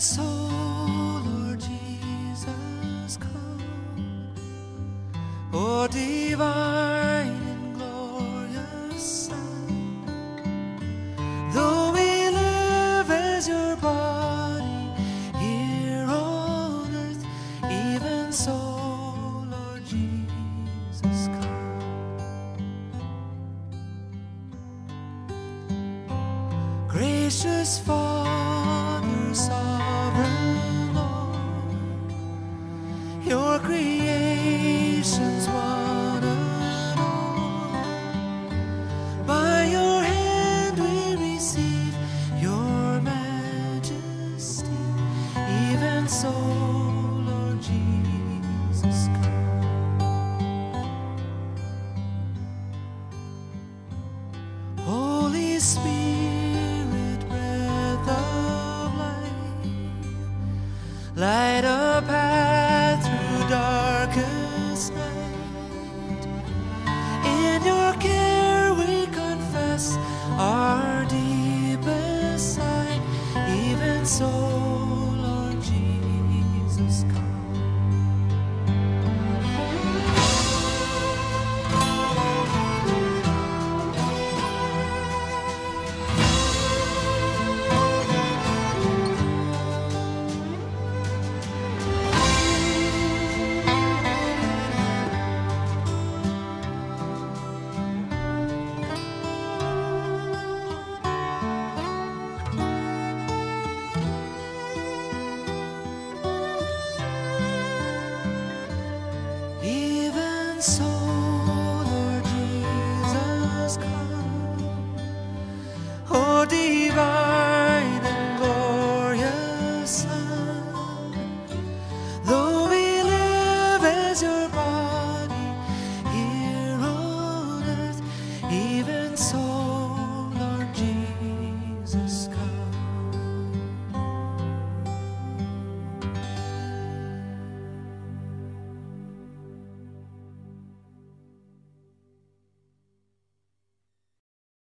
so, Lord Jesus, come. O divine and glorious Son, though we live as your body here on earth, even so, Lord Jesus, come. Gracious Father, sovereign Lord, your creations one and all. By your hand we receive your majesty, even so, Lord Jesus. Holy Spirit, light a Jesus, come. Divine and glorious Son, though we live as your body here on earth, even so.